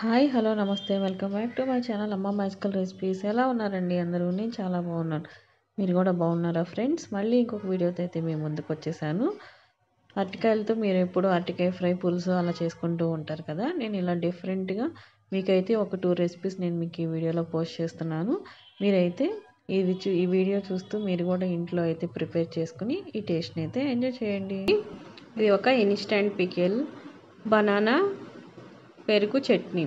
Hi hello నమస్తే. Welcome back to my channel Amma magical recipes. ఎలా ఉన్నారండి అందరూ? నేను చాలా బాగున్నాను. మీరు కూడా బాగున్నారా ఫ్రెండ్స్? మళ్ళీ ఇంకొక వీడియోతో అయితే మేము ముందుకు వచ్చేసాను. అరటికాయలతో మీరు ఎప్పుడు అరటికాయ ఫ్రై పులుసు అలా చేసుకుంటూ ఉంటారు కదా? నేను ఇలా డిఫరెంట్గా మీకైతే ఒక టూ రెసిపీస్ నేను మీకు ఈ వీడియోలో పోస్ట్ చేస్తున్నాను. మీరైతే ఇది చూ ఈ వీడియో చూస్తూ మీరు కూడా ఇంట్లో అయితే ప్రిపేర్ చేసుకుని ఈ టేస్ట్ని అయితే ఎంజాయ్ చేయండి. ఇది ఒక ఇన్స్టెంట్ పికెల్. బనానా పెరుగు చట్నీ.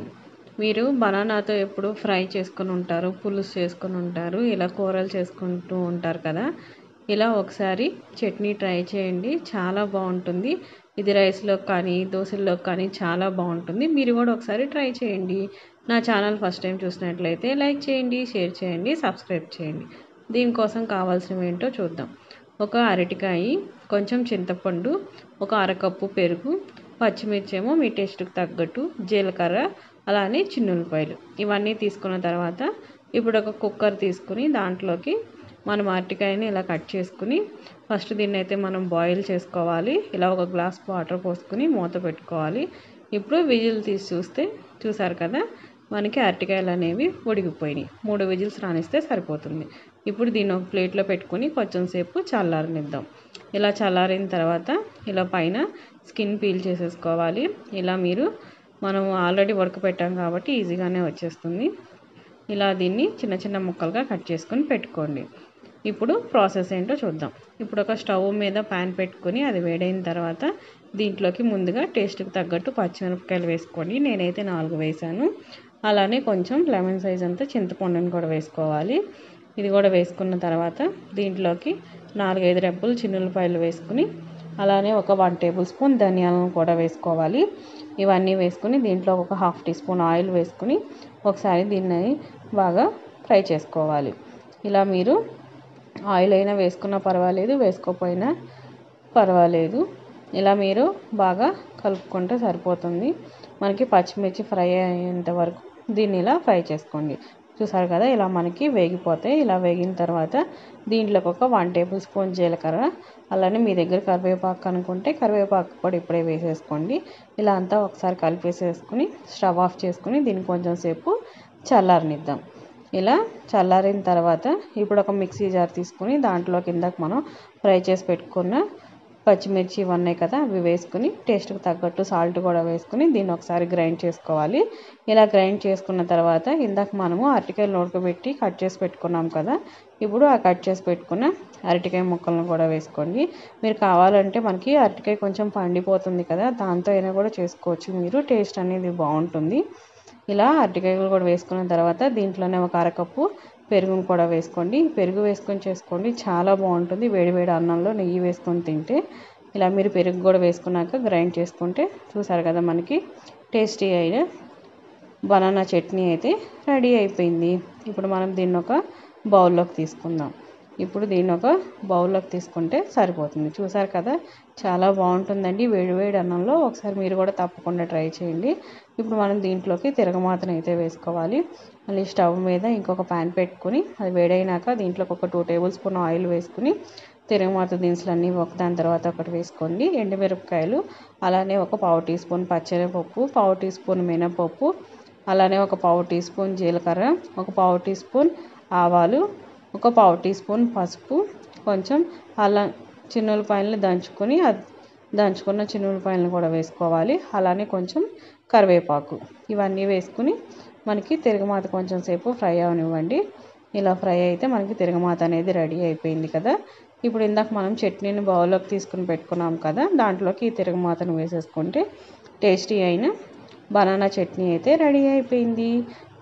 మీరు బనానాతో ఎప్పుడు ఫ్రై చేసుకొని ఉంటారు పులుసు చేసుకొని ఉంటారు ఇలా కూరలు చేసుకుంటూ ఉంటారు కదా. ఇలా ఒకసారి చట్నీ ట్రై చేయండి చాలా బాగుంటుంది. ఇది రైస్లో కానీ దోశల్లో కానీ చాలా బాగుంటుంది. మీరు కూడా ఒకసారి ట్రై చేయండి. నా ఛానల్ ఫస్ట్ టైం చూసినట్లయితే లైక్ చేయండి షేర్ చేయండి సబ్స్క్రైబ్ చేయండి. దీనికోసం కావాల్సినవి ఏంటో చూద్దాం. ఒక అరటికాయ కొంచెం చింతపండు ఒక అరకప్పు పెరుగు పచ్చిమిర్చి ఏమో మీ టేస్ట్కి తగ్గట్టు జీలకర్ర అలానే చిన్నులపాయలు. ఇవన్నీ తీసుకున్న తర్వాత ఇప్పుడు ఒక కుక్కర్ తీసుకుని దాంట్లోకి మనం అరటికాయని ఇలా కట్ చేసుకుని ఫస్ట్ దీన్ని అయితే మనం బాయిల్ చేసుకోవాలి. ఇలా ఒక గ్లాస్ వాటర్ పోసుకుని మూత పెట్టుకోవాలి. ఇప్పుడు విజిల్ తీసి చూస్తే చూసారు కదా మనకి అరటికాయలు అనేవి ఉడికిపోయినాయి. మూడు విజిల్స్ రానిస్తే సరిపోతుంది. ఇప్పుడు దీన్ని ఒక ప్లేట్లో పెట్టుకుని కొంచెం సేపు చల్లారనిద్దాం. ఇలా చల్లారిన తర్వాత ఇలా పైన స్కిన్ పీల్ చేసేసుకోవాలి. ఇలా మీరు మనం ఆల్రెడీ ఉడకపెట్టాం కాబట్టి ఈజీగానే వచ్చేస్తుంది. ఇలా దీన్ని చిన్న చిన్న ముక్కలుగా కట్ చేసుకొని పెట్టుకోండి. ఇప్పుడు ప్రాసెస్ ఏంటో చూద్దాం. ఇప్పుడు ఒక స్టవ్ మీద ప్యాన్ పెట్టుకొని అది వేడైన తర్వాత దీంట్లోకి ముందుగా టేస్ట్కి తగ్గట్టు పచ్చిమిరపకాయలు వేసుకోండి. నేనైతే నాలుగు వేసాను. అలానే కొంచెం లెమన్ సైజ్ అంతా చింతపండుని కూడా వేసుకోవాలి. ఇది కూడా వేసుకున్న తర్వాత దీంట్లోకి నాలుగైదు రెబ్బలు చిన్నులపాయలు వేసుకుని అలానే ఒక వన్ టేబుల్ స్పూన్ ధనియాలను కూడా వేసుకోవాలి. ఇవన్నీ వేసుకుని దీంట్లో ఒక హాఫ్ టీ స్పూన్ ఆయిల్ వేసుకుని ఒకసారి దీన్ని బాగా ఫ్రై చేసుకోవాలి. ఇలా మీరు ఆయిల్ అయినా వేసుకున్నా పర్వాలేదు వేసుకోకపోయినా పర్వాలేదు. ఇలా మీరు బాగా కలుపుకుంటే సరిపోతుంది. మనకి పచ్చిమిర్చి ఫ్రై అయ్యేంత వరకు దీన్ని ఇలా ఫ్రై చేసుకోండి. చూసారు కదా ఇలా మనకి వేగిపోతాయి. ఇలా వేగిన తర్వాత దీంట్లోకి ఒక వన్ టేబుల్ స్పూన్ జీలకర్ర అలానే మీ దగ్గర కరివేపాకు అనుకుంటే కరివేపాకు కూడా ఇప్పుడే వేసేసుకోండి. ఇలా అంతా ఒకసారి కలిపేసేసుకుని స్టవ్ ఆఫ్ చేసుకుని దీన్ని కొంచెం సేపు చల్లారనిద్దాం. ఇలా చల్లారిన తర్వాత ఇప్పుడు ఒక మిక్సీ జార్ తీసుకుని దాంట్లో కిందకి మనం ఫ్రై చేసి పెట్టుకున్న పచ్చిమిర్చి ఇవన్నీ కదా అవి వేసుకుని టేస్ట్కి తగ్గట్టు సాల్ట్ కూడా వేసుకుని దీన్ని ఒకసారి గ్రైండ్ చేసుకోవాలి. ఇలా గ్రైండ్ చేసుకున్న తర్వాత ఇందాక మనము అరటికాయలు ఉడకబెట్టి కట్ చేసి పెట్టుకున్నాం కదా ఇప్పుడు ఆ కట్ చేసి పెట్టుకున్న అరటికాయ ముక్కలను కూడా వేసుకోండి. మీరు కావాలంటే మనకి అరటికాయ కొంచెం పండిపోతుంది కదా దాంతో అయినా కూడా చేసుకోవచ్చు. మీరు టేస్ట్ అనేది బాగుంటుంది. ఇలా అరటికాయలు కూడా వేసుకున్న తర్వాత దీంట్లోనే ఒక అరకప్పు పెరుగును కూడా వేసుకోండి. పెరుగు వేసుకొని చేసుకోండి. చాలా బాగుంటుంది. వేడివేడి అన్నంలో నెయ్యి వేసుకొని తింటే ఇలా మీరు పెరుగు కూడా వేసుకున్నాక గ్రైండ్ చేసుకుంటే చూసారు కదా మనకి టేస్టీ అయిన బనానా చట్నీ అయితే రెడీ అయిపోయింది. ఇప్పుడు మనం దీన్ని ఒక బౌల్లోకి తీసుకుందాం. ఇప్పుడు దీన్ని ఒక బౌల్లోకి తీసుకుంటే సరిపోతుంది. చూసారు కదా? చాలా బాగుంటుందండి. వేడి వేడి అన్నంలో ఒకసారి మీరు కూడా తప్పకుండా ట్రై చేయండి. ఇప్పుడు మనం దీంట్లోకి తిరగమాతను అయితే వేసుకోవాలి. మళ్ళీ స్టవ్ మీద ఇంకొక ప్యాన్ పెట్టుకుని అది వేడైనాక దీంట్లోకి ఒక టూ టేబుల్ స్పూన్ ఆయిల్ వేసుకుని తిరగమాత దినుసులన్నీ ఒకదాని తర్వాత ఒకటి వేసుకోండి. ఎండుమిరపకాయలు అలానే ఒక పావు టీ స్పూన్ పచ్చెనపప్పు పావు టీ స్పూన్ మినపప్పు అలానే ఒక పావు టీ స్పూన్ జీలకర్ర ఒక పావు టీ స్పూన్ ఆవాలు ఒక పావు టీ స్పూన్ పసుపు కొంచెం అల్లం చిన్నులపాయలని దంచుకొని దంచుకున్న చిన్నులపాయలను కూడా వేసుకోవాలి. అలానే కొంచెం కరివేపాకు. ఇవన్నీ వేసుకుని మనకి తిరగమాత కొంచెం సేపు ఫ్రై అవనివ్వండి. ఇలా ఫ్రై అయితే మనకి తిరగమాత అనేది రెడీ అయిపోయింది కదా. ఇప్పుడు ఇందాక మనం చట్నీని బౌల్లోకి తీసుకుని పెట్టుకున్నాం కదా. దాంట్లోకి ఈ తిరగమాతను వేసేసుకుంటే టేస్టీ అయిన బనానా చట్నీ అయితే రెడీ అయిపోయింది.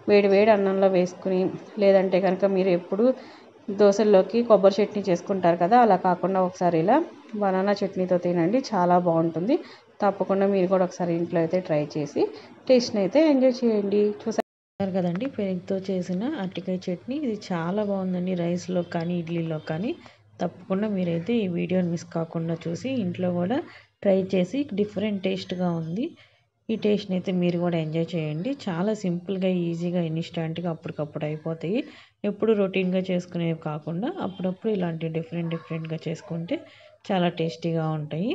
వేడి వేడి అన్నంలో వేసుకుని లేదంటే కనుక మీరు ఎప్పుడు దోశల్లోకి కొబ్బరి చట్నీ చేసుకుంటారు కదా అలా కాకుండా ఒకసారి ఇలా బనానా చట్నీతో తినండి చాలా బాగుంటుంది. తప్పకుండా మీరు కూడా ఒకసారి ఇంట్లో అయితే ట్రై చేసి టేస్ట్ని అయితే ఎంజాయ్ చేయండి. చూసారు కదండి పెరుగుతో చేసిన అరటికాయ చట్నీ. ఇది చాలా బాగుందండి రైస్లో కానీ ఇడ్లీలో కానీ. తప్పకుండా మీరైతే ఈ వీడియోని మిస్ కాకుండా చూసి ఇంట్లో కూడా ట్రై చేసి డిఫరెంట్ టేస్ట్గా ఉంది. ఈ టేస్ట్ని అయితే మీరు కూడా ఎంజాయ్ చేయండి. చాలా సింపుల్గా ఈజీగా ఇన్స్టాంట్గా అప్పటికప్పుడు అయిపోతాయి. ఎప్పుడు రొటీన్గా చేసుకునేవి కాకుండా అప్పుడప్పుడు ఇలాంటి డిఫరెంట్ డిఫరెంట్గా చేసుకుంటే చాలా టేస్టీగా ఉంటాయి.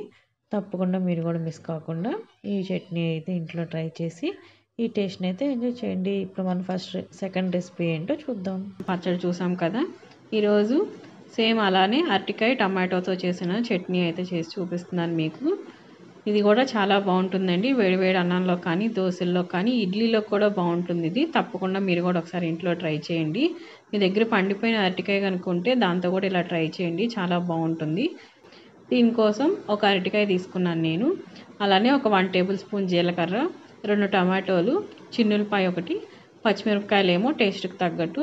తప్పకుండా మీరు కూడా మిస్ కాకుండా ఈ చట్నీ అయితే ఇంట్లో ట్రై చేసి ఈ టేస్ట్ని అయితే ఎంజాయ్ చేయండి. ఇప్పుడు మనం ఫస్ట్ సెకండ్ రెసిపీ ఏంటో చూద్దాం. పచ్చడి చూసాం కదా. ఈరోజు సేమ్ అలానే అరటికాయ టమాటోతో చేసిన చట్నీ అయితే చేసి చూపిస్తున్నాను మీకు. ఇది కూడా చాలా బాగుంటుందండి. వేడివేడి అన్నంలో కానీ దోశల్లో కానీ ఇడ్లీలో కూడా బాగుంటుంది ఇది. తప్పకుండా మీరు కూడా ఒకసారి ఇంట్లో ట్రై చేయండి. మీ దగ్గర పండిపోయిన అరటికాయ కనుక్కుంటే దాంతో కూడా ఇలా ట్రై చేయండి. చాలా బాగుంటుంది. దీనికోసం ఒక అరటికాయ తీసుకున్నాను నేను. అలానే ఒక వన్ టేబుల్ స్పూన్ జీలకర్ర రెండు టమాటోలు చిన్నులపాయ ఒకటి పచ్చిమిరపకాయలేమో టేస్ట్కి తగ్గట్టు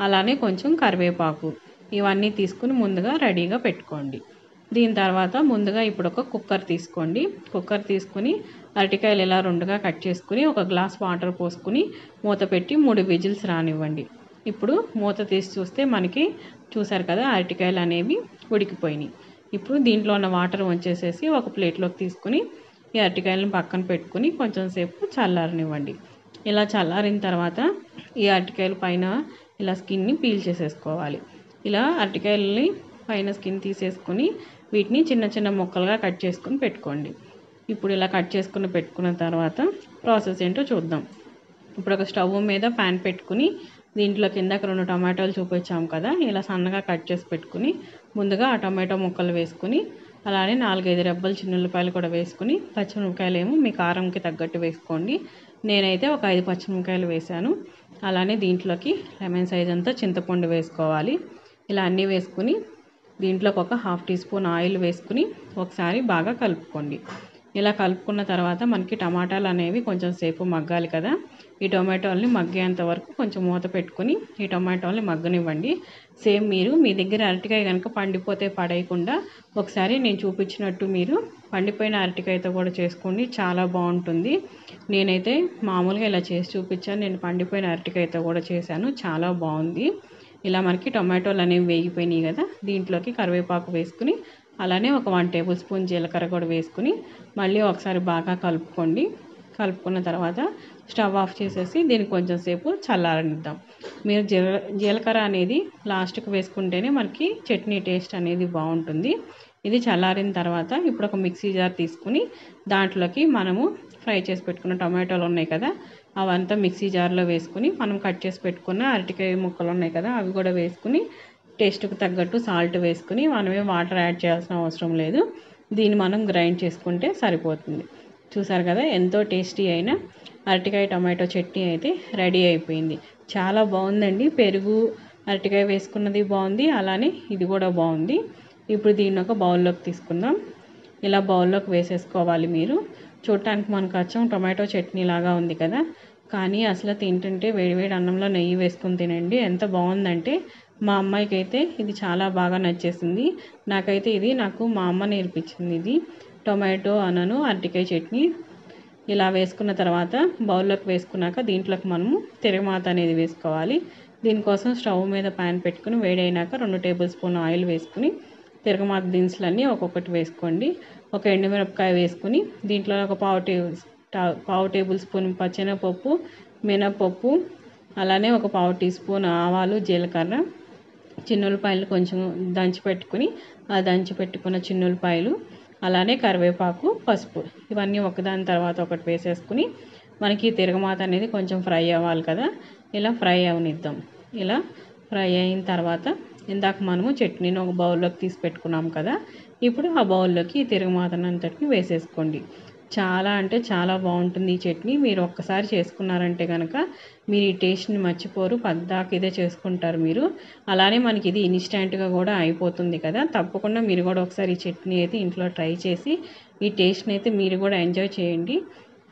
అలానే కొంచెం కరివేపాకు. ఇవన్నీ తీసుకుని ముందుగా రెడీగా పెట్టుకోండి. దీని తర్వాత ముందుగా ఇప్పుడు ఒక కుక్కర్ తీసుకోండి. కుక్కర్ తీసుకుని అరటికాయలు ఇలా రెండుగా కట్ చేసుకుని ఒక గ్లాస్ వాటర్ పోసుకుని మూత పెట్టి మూడు విజిల్స్ రానివ్వండి. ఇప్పుడు మూత తీసి చూస్తే మనకి చూసారు కదా అరటికాయలు అనేవి ఉడికిపోయినాయి. ఇప్పుడు దీంట్లో ఉన్న వాటర్ వంచేసేసి ఒక ప్లేట్లోకి తీసుకుని ఈ అరటికాయలను పక్కన పెట్టుకుని కొంచెం సేపు చల్లారనివ్వండి. ఇలా చల్లారిన తర్వాత ఈ అరటికాయల పైన ఇలా స్కిన్ని పీల్ చేసేసుకోవాలి. ఇలా అరటికాయలని పైన స్కిన్ తీసేసుకుని వీటిని చిన్న చిన్న ముక్కలుగా కట్ చేసుకుని పెట్టుకోండి. ఇప్పుడు ఇలా కట్ చేసుకుని పెట్టుకున్న తర్వాత ప్రాసెస్ ఏంటో చూద్దాం. ఇప్పుడు ఒక స్టవ్ మీద ప్యాన్ పెట్టుకుని దీంట్లో కిందకి రెండు టమాటాలు చూపించాం కదా ఇలా సన్నగా కట్ చేసి పెట్టుకుని ముందుగా ఆ టమాటో ముక్కలు వేసుకుని అలానే నాలుగైదు రెబ్బలు ఉల్లిపాయలు కూడా వేసుకుని పచ్చిమిరపకాయలు ఏమో మీ కారంకి తగ్గట్టు వేసుకోండి. నేనైతే ఒక ఐదు పచ్చిమిరపకాయలు వేసాను అలానే దీంట్లోకి లెమన్ సైజ్ అంతా చింతపండు వేసుకోవాలి. ఇలా అన్నీ వేసుకుని దీంట్లోకి ఒక హాఫ్ టీ స్పూన్ ఆయిల్ వేసుకుని ఒకసారి బాగా కలుపుకోండి. ఇలా కలుపుకున్న తర్వాత మనకి టమాటాలు అనేవి కొంచెం సేపు మగ్గాలి కదా. ఈ టొమాటోల్ని మగ్గేంత వరకు కొంచెం మూత పెట్టుకుని ఈ టొమాటోల్ని మగ్గనివ్వండి. సేమ్ మీరు మీ దగ్గర అరటికాయ కనుక పండిపోతే పడేయకుండా ఒకసారి నేను చూపించినట్టు మీరు పండిపోయిన అరటికాయతో కూడా చేసుకోండి. చాలా బాగుంటుంది. నేనైతే మామూలుగా ఇలా చేసి చూపించాను. నేను పండిపోయిన అరటికాయతో కూడా చేశాను. చాలా బాగుంది. ఇలా మనకి టొమాటోలు అనేవి వేగిపోయినాయి కదా దీంట్లోకి కరివేపాకు వేసుకుని అలానే ఒక వన్ టేబుల్ స్పూన్ జీలకర్ర కూడా వేసుకుని మళ్ళీ ఒకసారి బాగా కలుపుకోండి. కలుపుకున్న తర్వాత స్టవ్ ఆఫ్ చేసేసి దీన్ని కొంచెం సేపు చల్లారనిద్దాం. మీరు జీల జీలకర్ర అనేది లాస్ట్కి వేసుకుంటేనే మనకి చట్నీ టేస్ట్ అనేది బాగుంటుంది. ఇది చల్లారిన తర్వాత ఇప్పుడు ఒక మిక్సీ జార్ తీసుకుని దాంట్లోకి మనము ఫ్రై చేసి పెట్టుకున్న టమాటోలు ఉన్నాయి కదా అవంతా మిక్సీ జార్లో వేసుకుని మనం కట్ చేసి పెట్టుకున్న అరటికాయ ముక్కలు ఉన్నాయి కదా అవి కూడా వేసుకుని టేస్ట్కి తగ్గట్టు సాల్ట్ వేసుకుని మనమే వాటర్ యాడ్ చేయాల్సిన అవసరం లేదు. దీన్ని మనం గ్రైండ్ చేసుకుంటే సరిపోతుంది. చూసారు కదా ఎంతో టేస్టీ అయిన అరటికాయ టమాటో చట్నీ అయితే రెడీ అయిపోయింది. చాలా బాగుందండి. పెరుగు అరటికాయ వేసుకున్నది బాగుంది అలానే ఇది కూడా బాగుంది. ఇప్పుడు దీన్ని ఒక బౌల్లోకి తీసుకుందాం. ఇలా బౌల్లోకి వేసేసుకోవాలి మీరు. చూడటానికి మనకు అచ్చం టొమాటో చట్నీ లాగా ఉంది కదా. కానీ అసలు తింటుంటే వేడివేడి అన్నంలో నెయ్యి వేసుకుని తినండి. ఎంత బాగుందంటే మా అమ్మాయికి అయితే ఇది చాలా బాగా నచ్చేసింది. నాకైతే ఇది నాకు మా అమ్మ నేర్పించింది ఇది. టొమాటో అనను అరటికాయ చట్నీ ఇలా వేసుకున్న తర్వాత బౌల్లోకి వేసుకున్నాక దీంట్లోకి మనము తిరగమాత అనేది వేసుకోవాలి. దీనికోసం స్టవ్ మీద ప్యాన్ పెట్టుకుని వేడైనాక రెండు టేబుల్ స్పూన్ ఆయిల్ వేసుకుని తిరగమాత దినుసులన్నీ ఒక్కొక్కటి వేసుకోండి. ఒక ఎండుమిరపకాయ వేసుకుని దీంట్లో ఒక పావు టా పావు టేబుల్ స్పూన్ పచ్చెనపప్పు మినపప్పు అలానే ఒక పావు టీ స్పూన్ ఆవాలు జీలకర్ర చిన్నులపాయలు కొంచెం దంచి పెట్టుకుని ఆ దంచి పెట్టుకున్న చిన్నులపాయలు అలానే కరివేపాకు పసుపు ఇవన్నీ ఒకదాని తర్వాత ఒకటి వేసేసుకుని మనకి తిరగమాత అనేది కొంచెం ఫ్రై అవ్వాలి కదా ఇలా ఫ్రై అవనిద్దాం. ఇలా ఫ్రై అయిన తర్వాత ఇందాక మనము చట్నీని ఒక బౌల్లోకి తీసి పెట్టుకున్నాం కదా ఇప్పుడు ఆ బౌల్లోకి ఈ తిరగమాతనంతటిని వేసేసుకోండి. చాలా అంటే చాలా బాగుంటుంది ఈ చట్నీ. మీరు ఒక్కసారి చేసుకున్నారంటే కనుక మీరు ఈ టేస్ట్ని మర్చిపోరు. పద్దాక ఇదే చేసుకుంటారు మీరు. అలానే మనకి ఇది ఇన్స్టెంట్గా కూడా అయిపోతుంది కదా. తప్పకుండా మీరు కూడా ఒకసారి ఈ చట్నీ అయితే ఇంట్లో ట్రై చేసి ఈ టేస్ట్ని అయితే మీరు కూడా ఎంజాయ్ చేయండి.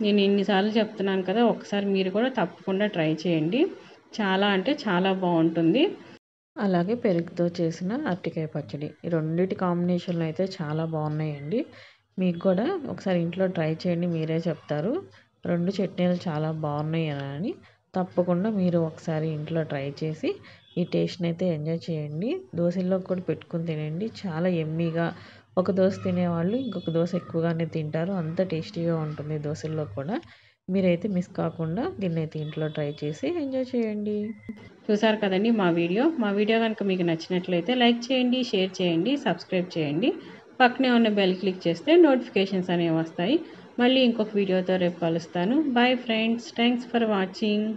నేను ఇన్నిసార్లు చెప్తున్నాను కదా ఒకసారి మీరు కూడా తప్పకుండా ట్రై చేయండి. చాలా అంటే చాలా బాగుంటుంది. అలాగే పెరుగుతో చేసిన అరటికాయ పచ్చడి. ఈ రెండింటి కాంబినేషన్లో అయితే చాలా బాగున్నాయండి. మీకు కూడా ఒకసారి ఇంట్లో ట్రై చేయండి మీరే చెప్తారు. రెండు చట్నీలు చాలా బాగున్నాయి అని తప్పకుండా మీరు ఒకసారి ఇంట్లో ట్రై చేసి ఈ టేస్ట్ని అయితే ఎంజాయ్ చేయండి. దోశల్లో కూడా పెట్టుకుని తినండి. చాలా ఎమ్మీగా ఒక దోశ తినేవాళ్ళు ఇంకొక దోశ ఎక్కువగానే తింటారు. అంత టేస్టీగా ఉంటుంది దోశల్లో కూడా. మీరైతే మిస్ కాకుండా దీన్ని అయితే ఇంట్లో ట్రై చేసి ఎంజాయ్ చేయండి. చూసారు కదండి మా వీడియో? మా వీడియో కనుక మీకు నచ్చినట్లయితే లైక్ చేయండి షేర్ చేయండి సబ్స్క్రైబ్ చేయండి. పక్కనే ఉన్న బెల్ క్లిక్ చేస్తే నోటిఫికేషన్స్ అనేవి వస్తాయి. మళ్ళీ ఇంకొక వీడియోతో రేపు కలుస్తాను. Bye friends thanks for watching